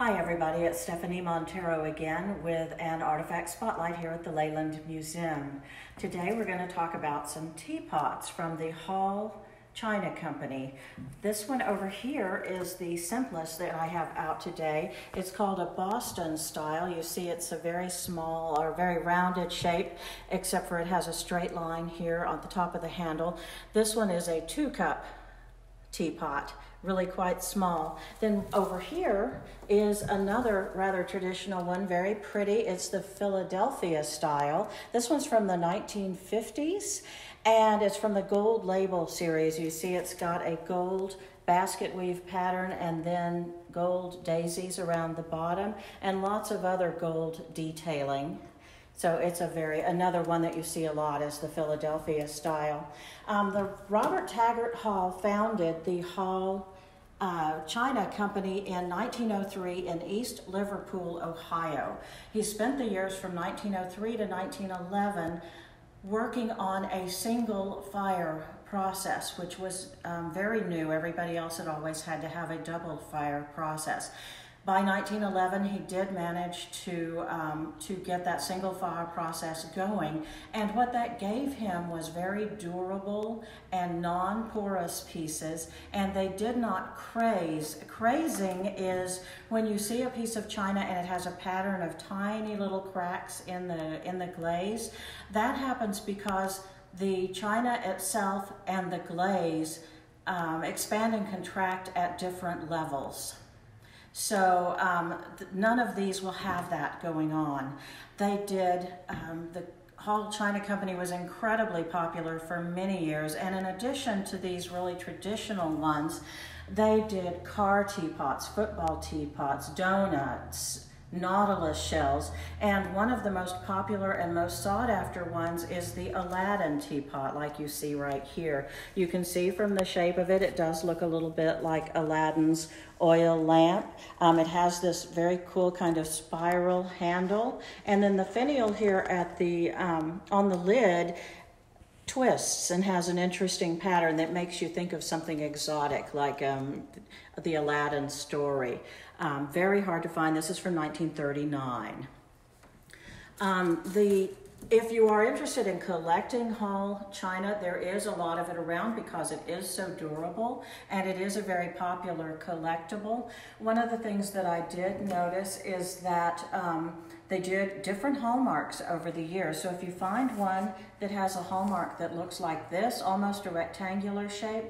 Hi everybody, it's Stephanie Montero again with an artifact spotlight here at the Layland Museum. Today we're going to talk about some teapots from the Hall China Company. This one over here is the simplest that I have out today. It's called a Boston style. You see it's a very small or very rounded shape except for it has a straight line here on the top of the handle. This one is a two cup teapot really quite small. Then over here is another rather traditional one, very pretty. It's the Philadelphia style. This one's from the 1950s and it's from the Gold Label series. You see it's got a gold basket weave pattern and then gold daisies around the bottom and lots of other gold detailing. So it's a very, another one that you see a lot is the Philadelphia style. Um, the Robert Taggart Hall founded the Hall uh, China Company in 1903 in East Liverpool, Ohio. He spent the years from 1903 to 1911 working on a single fire process, which was um, very new. Everybody else had always had to have a double fire process. By 1911, he did manage to, um, to get that single fire process going. And what that gave him was very durable and non-porous pieces, and they did not craze. Crazing is when you see a piece of china and it has a pattern of tiny little cracks in the, in the glaze. That happens because the china itself and the glaze um, expand and contract at different levels. So um, none of these will have that going on. They did, um, the Hall China Company was incredibly popular for many years, and in addition to these really traditional ones, they did car teapots, football teapots, donuts, nautilus shells, and one of the most popular and most sought after ones is the Aladdin teapot, like you see right here. You can see from the shape of it, it does look a little bit like Aladdin's oil lamp. Um, it has this very cool kind of spiral handle, and then the finial here at the um, on the lid twists and has an interesting pattern that makes you think of something exotic, like um, the Aladdin story. Um, very hard to find. This is from 1939. Um, the if you are interested in collecting Hall China, there is a lot of it around because it is so durable and it is a very popular collectible. One of the things that I did notice is that um, they did different hallmarks over the years. So if you find one that has a hallmark that looks like this, almost a rectangular shape,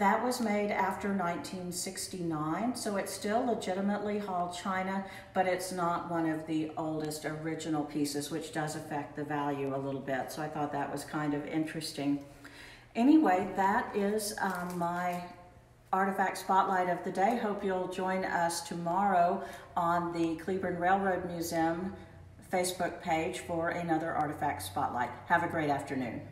that was made after 1969, so it's still legitimately Hall China, but it's not one of the oldest original pieces, which does affect the value a little bit. So I thought that was kind of interesting. Anyway, that is um, my artifact spotlight of the day. Hope you'll join us tomorrow on the Cleburne Railroad Museum Facebook page for another artifact spotlight. Have a great afternoon.